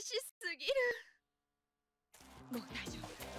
しすぎる。もう大丈夫。